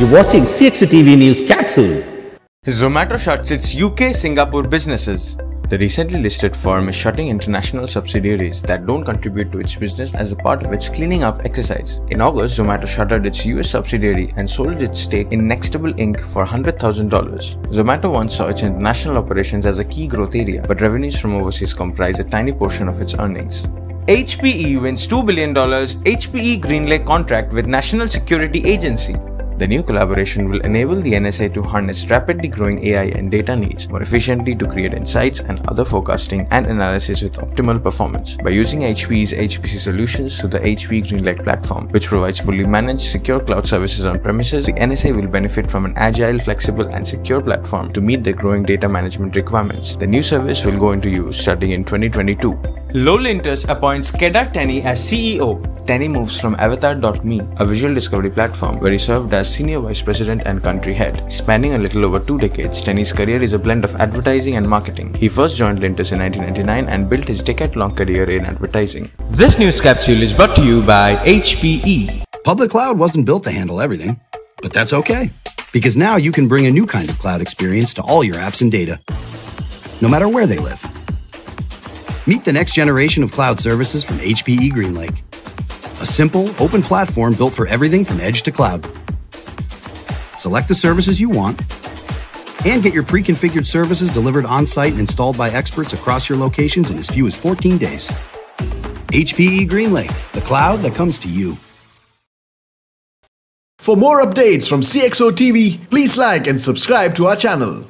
You're watching CXO TV News Capsule. Zomato shuts its UK Singapore businesses. The recently listed firm is shutting international subsidiaries that don't contribute to its business as a part of its cleaning up exercise. In August, Zomato shuttered its US subsidiary and sold its stake in Nextable Inc. for $100,000. Zomato once saw its international operations as a key growth area, but revenues from overseas comprise a tiny portion of its earnings. HPE wins $2 billion HPE GreenLake contract with National Security Agency. The new collaboration will enable the NSA to harness rapidly growing AI and data needs more efficiently to create insights and other forecasting and analysis with optimal performance. By using HPE's HPC solutions to the HPE GreenLake platform, which provides fully managed secure cloud services on premises, the NSA will benefit from an agile, flexible, and secure platform to meet their growing data management requirements. The new service will go into use starting in 2022. Lowe Lintas appoints Kedar Teny as CEO. Teny moves from Avatar.me, a visual discovery platform where he served as Senior Vice President and Country Head. Spanning a little over two decades, Teny's career is a blend of advertising and marketing. He first joined Lintas in 1999 and built his decade-long career in advertising. This news capsule is brought to you by HPE. Public cloud wasn't built to handle everything, but that's okay. Because now you can bring a new kind of cloud experience to all your apps and data, no matter where they live. Meet the next generation of cloud services from HPE GreenLake. Simple, open platform built for everything from edge to cloud. Select the services you want and get your pre-configured services delivered on-site and installed by experts across your locations in as few as 14 days. HPE GreenLake, the cloud that comes to you. For more updates from CXO TV, please like and subscribe to our channel.